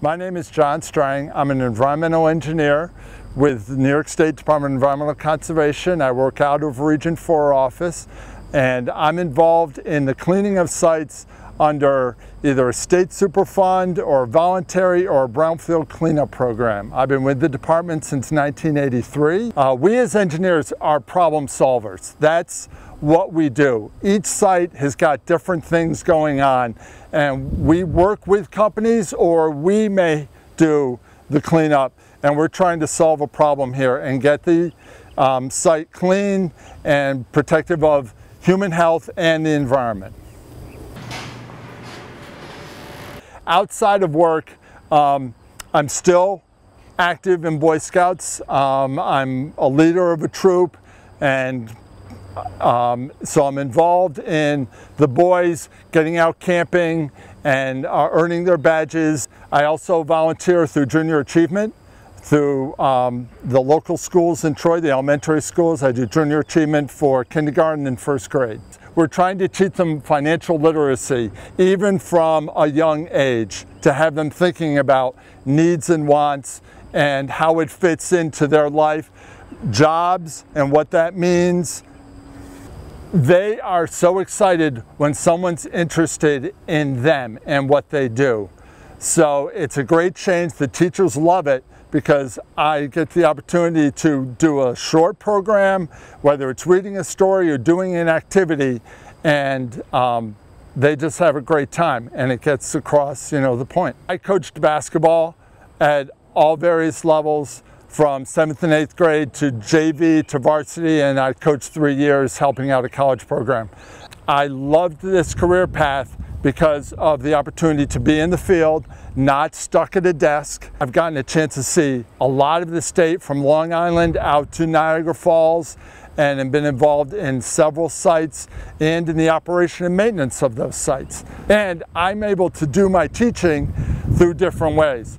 My name is John Strang. I'm an environmental engineer with the New York State Department of Environmental Conservation. I work out of Region 4 office and I'm involved in the cleaning of sites under either a state superfund or voluntary or a brownfield cleanup program. I've been with the department since 1983. Uh, we as engineers are problem solvers. That's what we do. Each site has got different things going on and we work with companies or we may do the cleanup and we're trying to solve a problem here and get the um, site clean and protective of human health and the environment. Outside of work, um, I'm still active in Boy Scouts. Um, I'm a leader of a troop and um, so I'm involved in the boys getting out camping and uh, earning their badges. I also volunteer through Junior Achievement through um, the local schools in Troy, the elementary schools. I do junior achievement for kindergarten and first grade. We're trying to teach them financial literacy, even from a young age, to have them thinking about needs and wants and how it fits into their life, jobs and what that means, they are so excited when someone's interested in them and what they do. So it's a great change. The teachers love it because I get the opportunity to do a short program, whether it's reading a story or doing an activity, and um, they just have a great time and it gets across, you know, the point. I coached basketball at all various levels from seventh and eighth grade to JV to varsity and I coached three years helping out a college program. I loved this career path because of the opportunity to be in the field, not stuck at a desk. I've gotten a chance to see a lot of the state from Long Island out to Niagara Falls and have been involved in several sites and in the operation and maintenance of those sites. And I'm able to do my teaching through different ways.